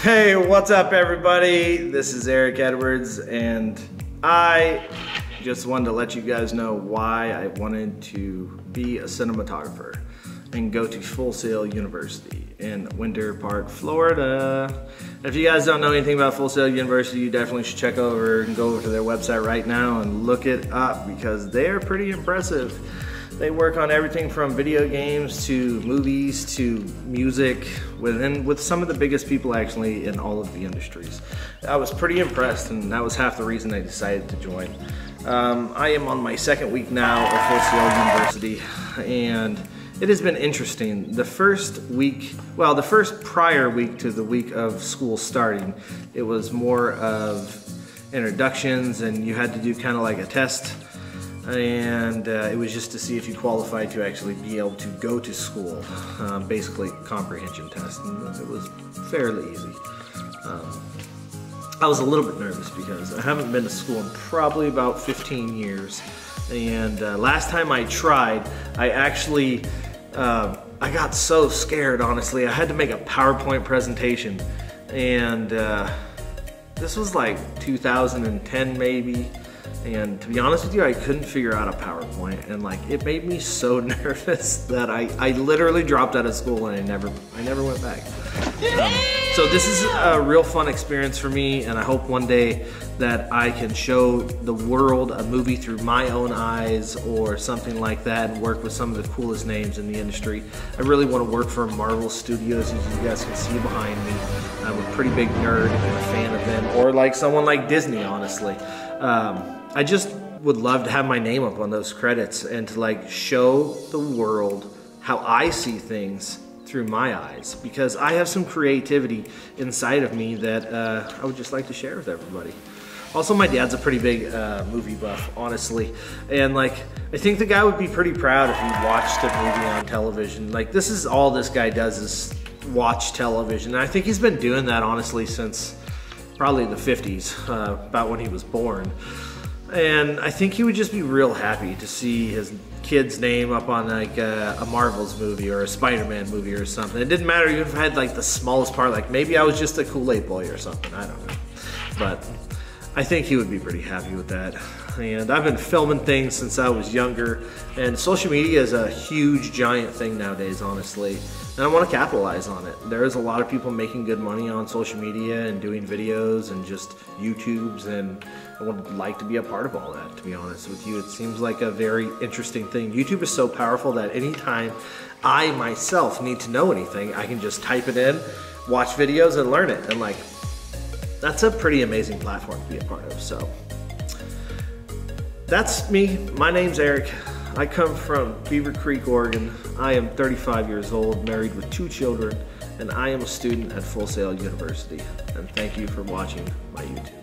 Hey, what's up, everybody? This is Eric Edwards, and I just wanted to let you guys know why I wanted to be a cinematographer and go to Full Sail University in Winter Park, Florida. If you guys don't know anything about Full Sail University, you definitely should check over and go over to their website right now and look it up because they're pretty impressive. They work on everything from video games to movies to music within with some of the biggest people actually in all of the industries. I was pretty impressed and that was half the reason I decided to join. Um, I am on my second week now of Sail University and it has been interesting. The first week, well, the first prior week to the week of school starting, it was more of introductions and you had to do kind of like a test and uh, it was just to see if you qualified to actually be able to go to school, um, basically comprehension test, and it was fairly easy. Um, I was a little bit nervous because I haven't been to school in probably about 15 years, and uh, last time I tried, I actually uh, I got so scared, honestly. I had to make a PowerPoint presentation, and uh, this was like 2010 maybe. And to be honest with you, I couldn't figure out a PowerPoint, and like it made me so nervous that I, I literally dropped out of school and I never I never went back. Um, so this is a real fun experience for me, and I hope one day that I can show the world a movie through my own eyes or something like that and work with some of the coolest names in the industry. I really want to work for Marvel Studios, as you guys can see behind me. I'm a pretty big nerd and a fan of them, or like someone like Disney, honestly. Um, I just would love to have my name up on those credits and to like show the world how I see things through my eyes because I have some creativity inside of me that uh, I would just like to share with everybody. Also, my dad's a pretty big uh, movie buff, honestly. And like, I think the guy would be pretty proud if he watched a movie on television. Like, this is all this guy does is watch television. And I think he's been doing that, honestly, since probably the 50s, uh, about when he was born. And I think he would just be real happy to see his kid's name up on like a, a Marvel's movie or a Spider-Man movie or something. It didn't matter even if I had like the smallest part, like maybe I was just a Kool-Aid boy or something, I don't know. But I think he would be pretty happy with that. And I've been filming things since I was younger, and social media is a huge, giant thing nowadays, honestly. And I want to capitalize on it. There is a lot of people making good money on social media and doing videos and just YouTubes, and I would like to be a part of all that, to be honest with you. It seems like a very interesting thing. YouTube is so powerful that anytime I myself need to know anything, I can just type it in, watch videos, and learn it. And like, that's a pretty amazing platform to be a part of. So that's me. My name's Eric. I come from Beaver Creek, Oregon. I am 35 years old, married with two children, and I am a student at Full Sail University. And thank you for watching my YouTube.